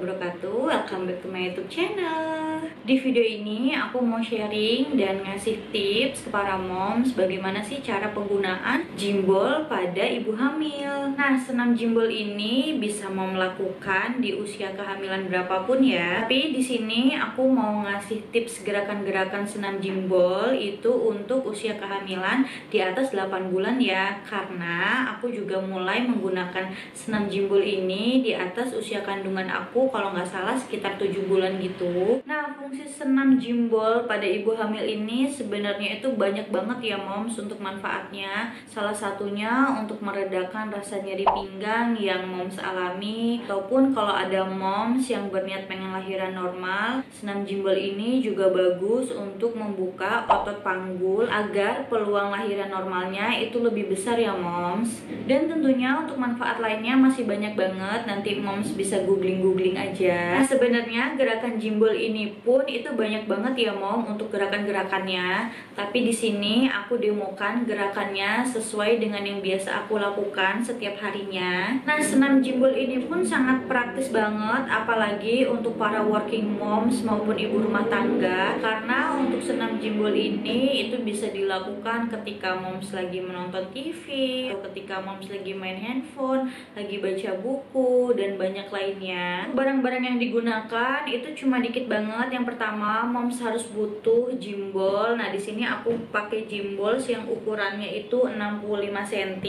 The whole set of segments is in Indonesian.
welcome back to my youtube channel. Di video ini aku mau sharing dan ngasih tips ke para moms Bagaimana sih cara penggunaan jimbol pada ibu hamil. Nah senam jimbol ini bisa mom lakukan di usia kehamilan berapapun ya. Tapi di sini aku mau ngasih tips gerakan-gerakan senam jimbol Itu untuk usia kehamilan di atas 8 bulan ya. Karena aku juga mulai menggunakan senam jimbol ini di atas usia kandungan aku kalau nggak salah sekitar 7 bulan gitu. Nah fungsi senam jimbol pada ibu hamil ini sebenarnya itu banyak banget ya moms untuk manfaatnya. Salah satunya untuk meredakan rasa nyeri pinggang yang moms alami ataupun kalau ada moms yang berniat pengen lahiran normal senam jimbol ini juga bagus untuk membuka otot panggul agar peluang lahiran normalnya itu lebih besar ya moms. Dan tentunya untuk manfaat lainnya masih banyak banget. Nanti moms bisa googling-googling aja. Nah sebenarnya gerakan jimbol ini pun itu banyak banget ya mom untuk gerakan-gerakannya. Tapi di sini aku demokan gerakannya sesuai dengan yang biasa aku lakukan setiap harinya. Nah senam jimbol ini pun sangat praktis banget apalagi untuk para working moms maupun ibu rumah tangga. Karena untuk senam jimbol ini itu bisa dilakukan ketika moms lagi menonton TV atau ketika moms lagi main handphone lagi baca buku dan banyak lainnya barang-barang yang digunakan itu cuma dikit banget. Yang pertama moms harus butuh jimbol. Nah di sini aku pakai jimbol yang ukurannya itu 65 cm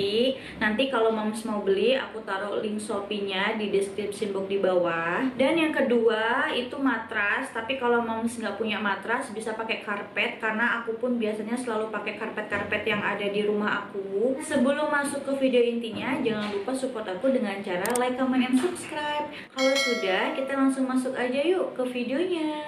nanti kalau moms mau beli aku taruh link shopee-nya di deskripsi box di bawah. Dan yang kedua itu matras. Tapi kalau moms nggak punya matras bisa pakai karpet. Karena aku pun biasanya selalu pakai karpet-karpet yang ada di rumah aku. Sebelum masuk ke video intinya jangan lupa support aku dengan cara like, comment, and subscribe. Kalau sudah kita langsung masuk aja yuk ke videonya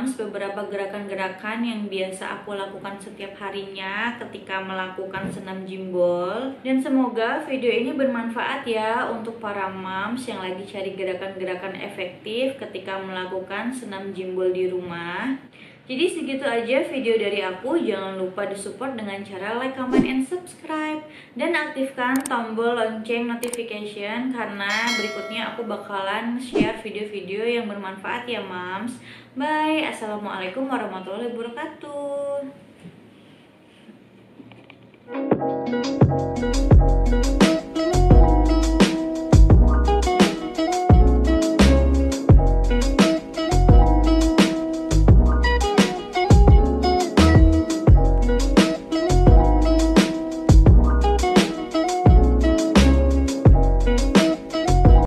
mams beberapa gerakan-gerakan yang biasa aku lakukan setiap harinya ketika melakukan senam jimbol. Dan semoga video ini bermanfaat ya untuk para mams yang lagi cari gerakan-gerakan efektif ketika melakukan senam jimbol di rumah jadi segitu aja video dari aku. Jangan lupa disupport dengan cara like, comment, and subscribe. Dan aktifkan tombol lonceng notification karena berikutnya aku bakalan share video-video yang bermanfaat ya mams. Bye. Assalamualaikum warahmatullahi wabarakatuh.